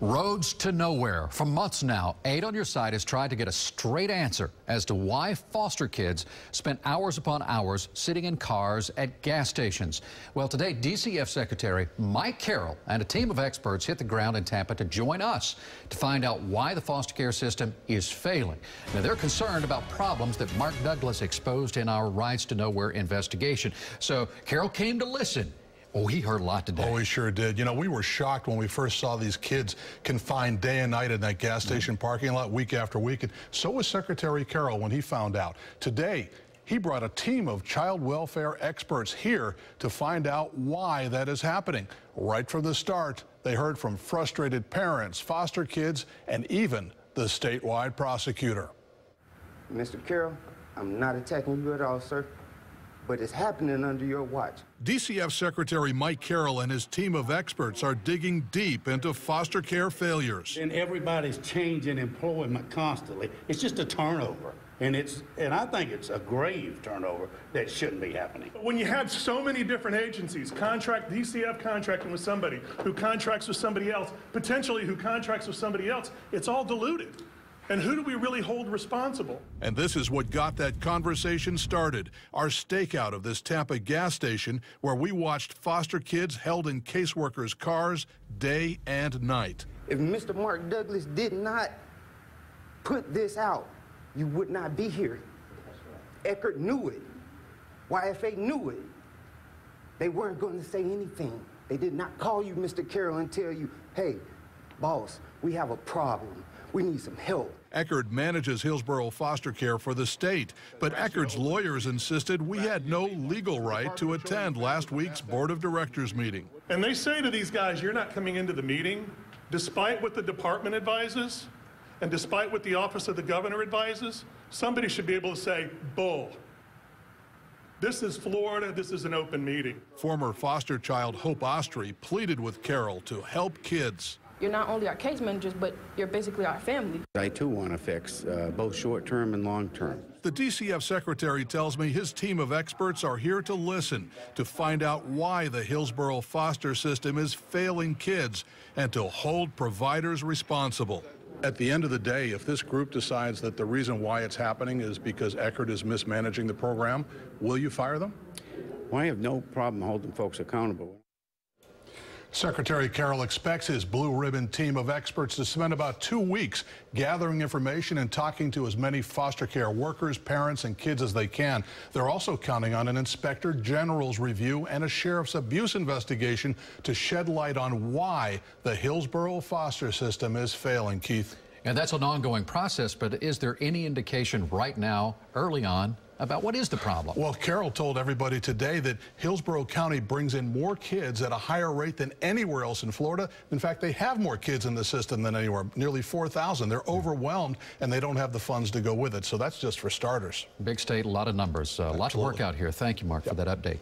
Roads to nowhere. For months now, 8 on Your Side has tried to get a straight answer as to why foster kids spent hours upon hours sitting in cars at gas stations. Well, today, DCF Secretary Mike Carroll and a team of experts hit the ground in Tampa to join us to find out why the foster care system is failing. Now, they're concerned about problems that Mark Douglas exposed in our Rides to Nowhere investigation. So Carroll came to listen Oh, he heard a lot today. Oh, he sure did. You know, we were shocked when we first saw these kids confined day and night in that gas station mm -hmm. parking lot week after week. And so was Secretary Carroll when he found out. Today, he brought a team of child welfare experts here to find out why that is happening. Right from the start, they heard from frustrated parents, foster kids, and even the statewide prosecutor. Mr. Carroll, I'm not attacking you at all, sir but it's happening under your watch. DCF Secretary Mike Carroll and his team of experts are digging deep into foster care failures. And everybody's changing employment constantly. It's just a turnover. And it's and I think it's a grave turnover that shouldn't be happening. When you have so many different agencies, contract DCF contracting with somebody who contracts with somebody else, potentially who contracts with somebody else, it's all diluted. And who do we really hold responsible? And this is what got that conversation started. Our stakeout of this Tampa gas station where we watched foster kids held in caseworkers' cars day and night. If Mr. Mark Douglas did not put this out, you would not be here. Eckerd knew it. YFA knew it. They weren't going to say anything. They did not call you, Mr. Carroll, and tell you, hey, boss, we have a problem. We need some help. Eckerd manages Hillsborough foster care for the state, but Eckerd's lawyers insisted we had no legal right to attend last week's board of directors meeting. And they say to these guys, you're not coming into the meeting, despite what the department advises, and despite what the office of the governor advises, somebody should be able to say, bull. This is Florida. This is an open meeting. Former foster child Hope Ostry pleaded with Carroll to help kids you're not only our case managers, but you're basically our family. I too want to fix uh, both short term and long term. The DCF secretary tells me his team of experts are here to listen, to find out why the Hillsborough foster system is failing kids, and to hold providers responsible. At the end of the day, if this group decides that the reason why it's happening is because Eckerd is mismanaging the program, will you fire them? Well, I have no problem holding folks accountable. Secretary Carroll expects his blue ribbon team of experts to spend about two weeks gathering information and talking to as many foster care workers, parents, and kids as they can. They're also counting on an inspector general's review and a sheriff's abuse investigation to shed light on why the Hillsborough foster system is failing. Keith. And that's an ongoing process, but is there any indication right now, early on, about what is the problem. Well, Carroll told everybody today that Hillsborough County brings in more kids at a higher rate than anywhere else in Florida. In fact, they have more kids in the system than anywhere, nearly 4,000. They're overwhelmed, and they don't have the funds to go with it. So that's just for starters. Big state, a lot of numbers. Uh, a lot to work out here. Thank you, Mark, yep. for that update.